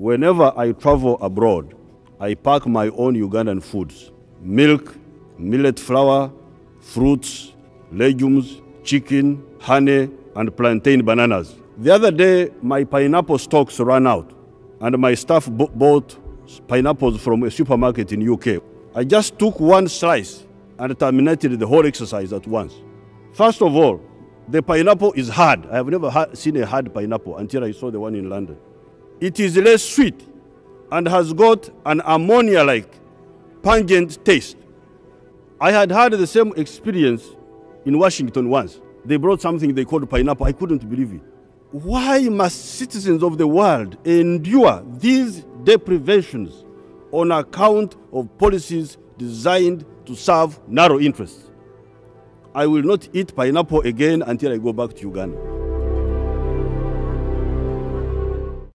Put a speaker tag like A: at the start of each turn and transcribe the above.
A: Whenever I travel abroad, I pack my own Ugandan foods milk, millet flour, fruits, legumes, chicken, honey, and plantain bananas. The other day, my pineapple stocks ran out, and my staff bought pineapples from a supermarket in UK. I just took one slice and terminated the whole exercise at once. First of all, the pineapple is hard. I have never seen a hard pineapple until I saw the one in London. It is less sweet and has got an ammonia like pungent taste. I had had the same experience in Washington once. They brought something they called pineapple. I couldn't believe it. Why must citizens of the world endure these deprivations on account of policies designed to serve narrow interests? I will not eat pineapple again until I go back to Uganda.